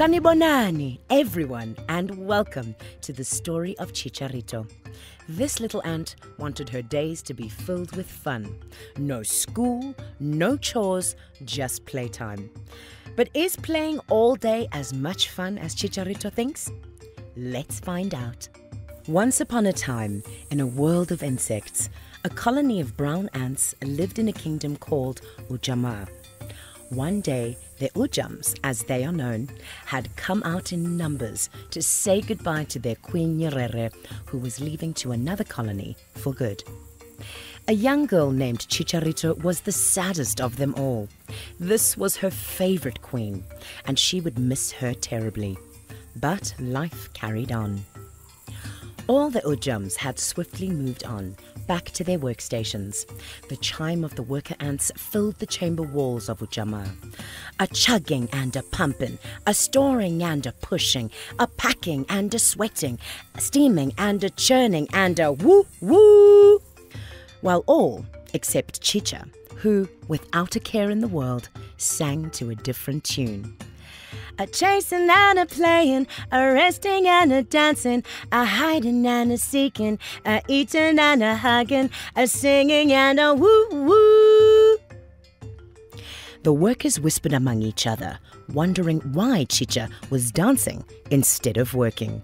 Sanibonani, everyone, and welcome to the story of Chicharito. This little ant wanted her days to be filled with fun. No school, no chores, just playtime. But is playing all day as much fun as Chicharito thinks? Let's find out. Once upon a time, in a world of insects, a colony of brown ants lived in a kingdom called Ujamaa. One day, the Ujams, as they are known, had come out in numbers to say goodbye to their queen Nyerere, who was leaving to another colony for good. A young girl named Chicharito was the saddest of them all. This was her favorite queen, and she would miss her terribly. But life carried on. All the Ujams had swiftly moved on, back to their workstations. The chime of the worker ants filled the chamber walls of Ujamaa. A chugging and a pumping, a storing and a pushing, a packing and a sweating, a steaming and a churning and a woo woo. While all, except Chicha, who, without a care in the world, sang to a different tune. A chasing and a playing, a resting and a dancing, a hiding and a seeking, a eating and a hugging, a singing and a woo woo. The workers whispered among each other, wondering why Chicha was dancing instead of working.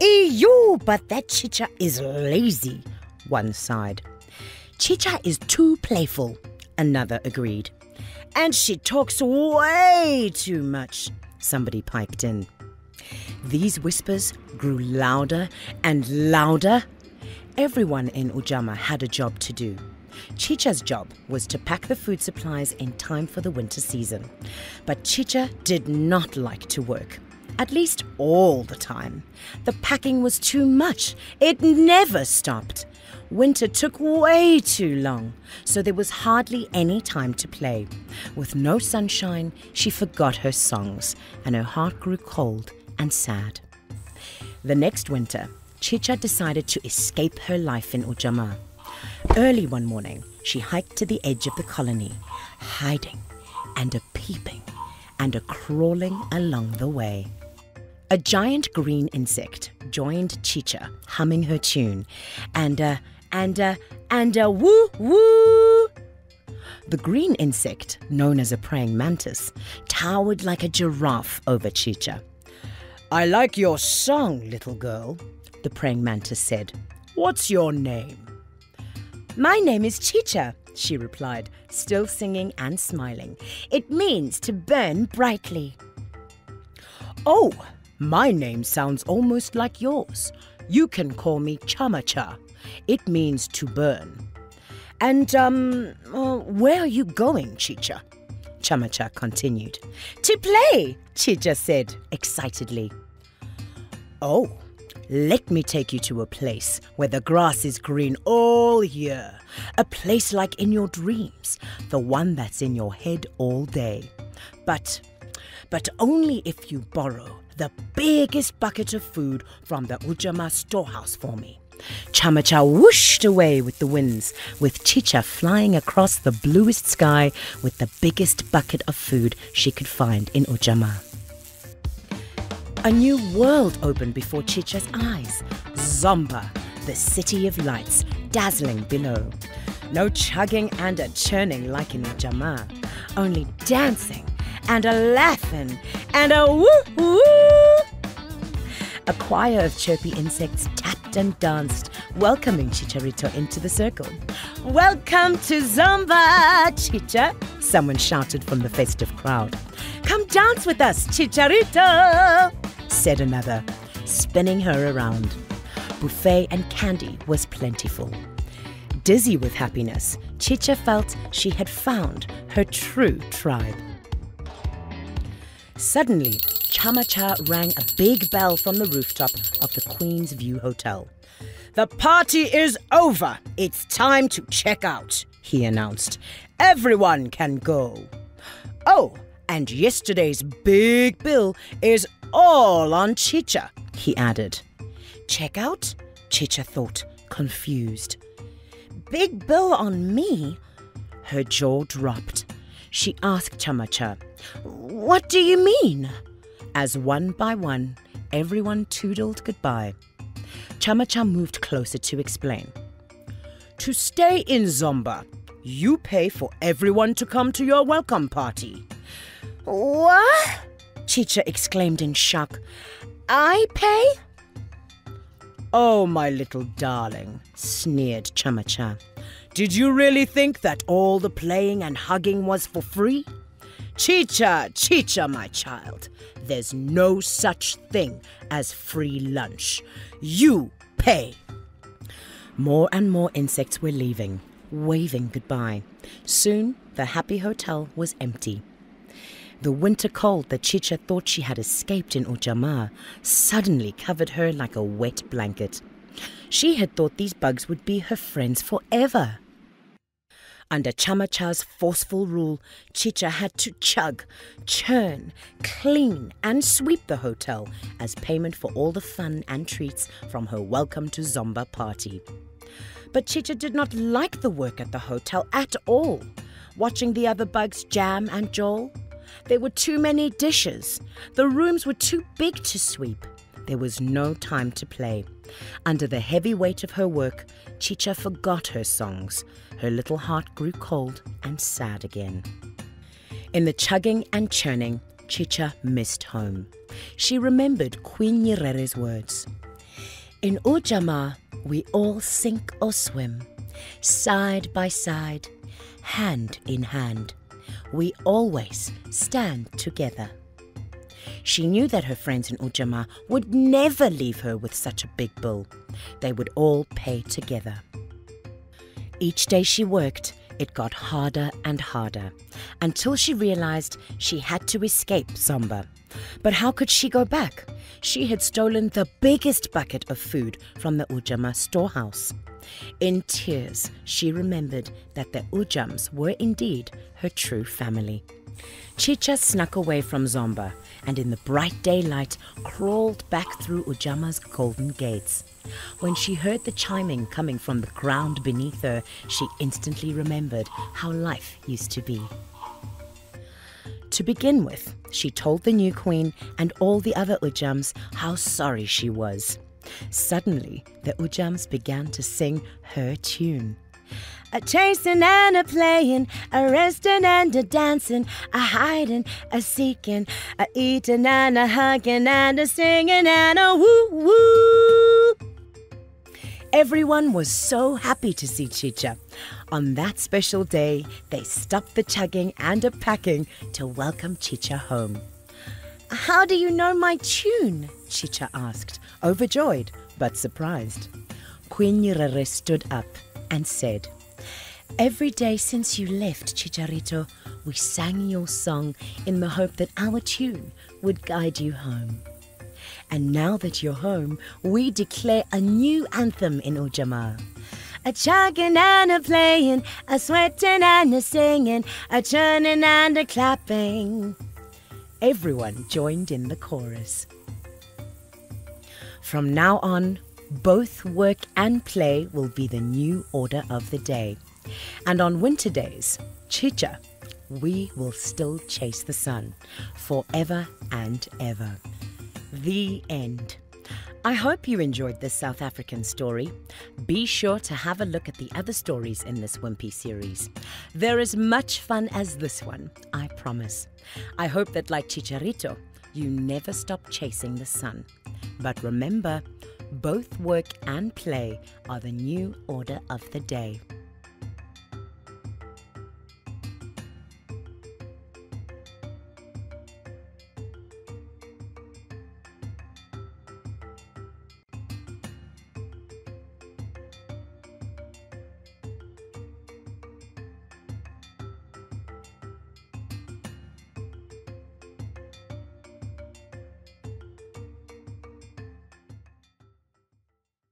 Ew, but that Chicha is lazy, one sighed. Chicha is too playful, another agreed. And she talks way too much, somebody piped in. These whispers grew louder and louder. Everyone in Ujamaa had a job to do. Chicha's job was to pack the food supplies in time for the winter season. But Chicha did not like to work. At least all the time. The packing was too much. It never stopped. Winter took way too long, so there was hardly any time to play. With no sunshine, she forgot her songs, and her heart grew cold and sad. The next winter, Chicha decided to escape her life in Ujamaa. Early one morning, she hiked to the edge of the colony, hiding and a peeping and a crawling along the way. A giant green insect joined Chicha, humming her tune, and a and a and a woo woo. The green insect, known as a praying mantis, towered like a giraffe over Chicha. I like your song, little girl, the praying mantis said. What's your name? My name is Chicha, she replied, still singing and smiling. It means to burn brightly. Oh, my name sounds almost like yours. You can call me Chamacha. It means to burn. And, um, uh, where are you going, Chicha? Chamacha continued. To play, Chicha said excitedly. Oh, let me take you to a place where the grass is green all year. A place like in your dreams, the one that's in your head all day. But, but only if you borrow the biggest bucket of food from the Ujamaa storehouse for me. Chamacha whooshed away with the winds, with Chicha flying across the bluest sky with the biggest bucket of food she could find in Ujamaa. A new world opened before Chicha's eyes. Zomba, the city of lights, dazzling below. No chugging and a churning like in Ujamaa, only dancing and a laughing and a woo woo. A choir of chirpy insects tapped and danced, welcoming Chicharito into the circle. Welcome to Zomba, Chicha, someone shouted from the festive crowd. Come dance with us, Chicharito, said another, spinning her around. Buffet and candy was plentiful. Dizzy with happiness, Chicha felt she had found her true tribe. Suddenly, Chamacha rang a big bell from the rooftop of the Queen's View Hotel. The party is over. It's time to check out, he announced. Everyone can go. Oh, and yesterday's big bill is all on Chicha, he added. Check out? Chicha thought, confused. Big bill on me? Her jaw dropped. She asked Chamacha, What do you mean? As one by one, everyone toodled goodbye, Chamacha moved closer to explain. To stay in Zomba, you pay for everyone to come to your welcome party. What? Chicha exclaimed in shock. I pay? Oh, my little darling, sneered Chamacha. Did you really think that all the playing and hugging was for free? Chicha, Chicha, my child, there's no such thing as free lunch. You pay. More and more insects were leaving, waving goodbye. Soon, the happy hotel was empty. The winter cold that Chicha thought she had escaped in Ujamaa suddenly covered her like a wet blanket. She had thought these bugs would be her friends forever. Under Chamacha's forceful rule, Chicha had to chug, churn, clean, and sweep the hotel as payment for all the fun and treats from her welcome to Zomba party. But Chicha did not like the work at the hotel at all. Watching the other bugs jam and jowl, there were too many dishes. The rooms were too big to sweep. There was no time to play. Under the heavy weight of her work, Chicha forgot her songs. Her little heart grew cold and sad again. In the chugging and churning, Chicha missed home. She remembered Queen Nyerere's words. In Ujamaa, we all sink or swim, side by side, hand in hand. We always stand together. She knew that her friends in Ujamaa would never leave her with such a big bill. They would all pay together. Each day she worked, it got harder and harder until she realized she had to escape Zomba. But how could she go back? She had stolen the biggest bucket of food from the Ujamaa storehouse. In tears, she remembered that the Ujams were indeed her true family. Chicha snuck away from Zomba and in the bright daylight crawled back through Ujamaa's golden gates. When she heard the chiming coming from the ground beneath her, she instantly remembered how life used to be. To begin with, she told the new queen and all the other Ujams how sorry she was. Suddenly, the Ujams began to sing her tune. A chasing and a playing, a resting and a dancing, a hiding, a seeking, a eating and a hugging and a singing and a woo woo. Everyone was so happy to see Chicha. On that special day, they stopped the chugging and a packing to welcome Chicha home. How do you know my tune? Chicha asked, overjoyed but surprised. Queen Nyerere stood up and said, Every day since you left, Chicharito, we sang your song in the hope that our tune would guide you home. And now that you're home, we declare a new anthem in Ujamaa. A chugging and a playing, a sweating and a singing, a churning and a clapping. Everyone joined in the chorus. From now on, both work and play will be the new order of the day. And on winter days, Chicha, we will still chase the sun forever and ever. The end. I hope you enjoyed this South African story. Be sure to have a look at the other stories in this Wimpy series. They're as much fun as this one, I promise. I hope that, like Chicharito, you never stop chasing the sun. But remember, both work and play are the new order of the day.